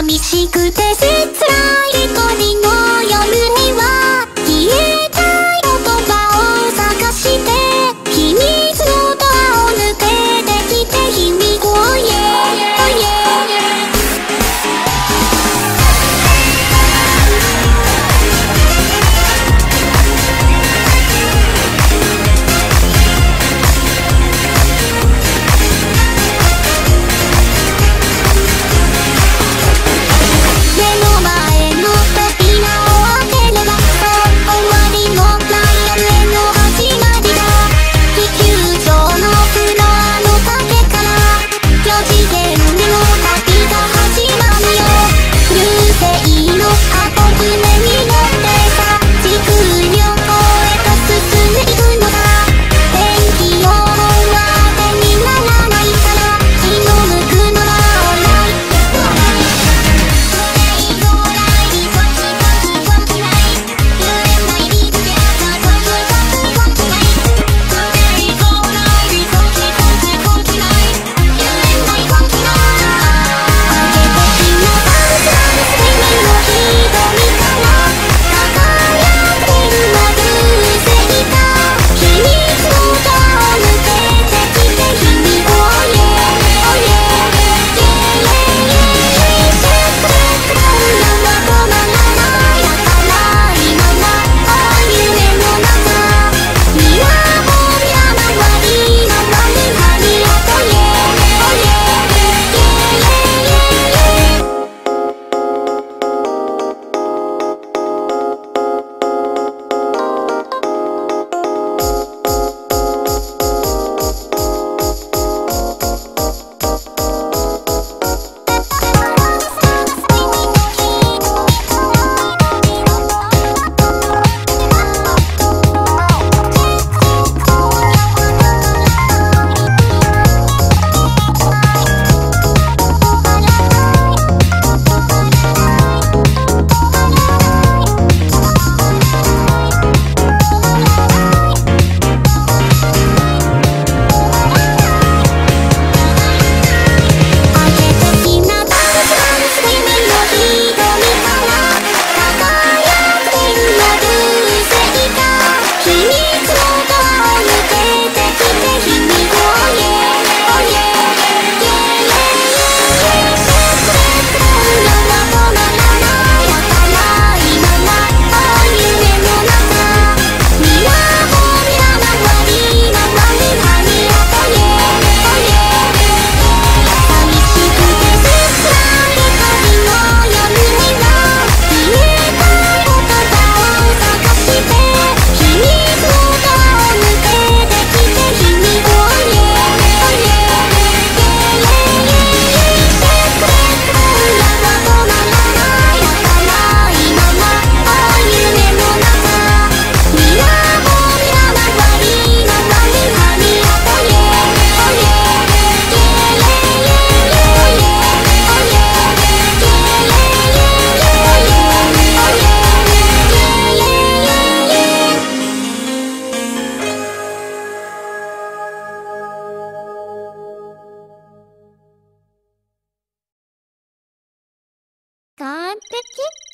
寂しくて切ない完璧。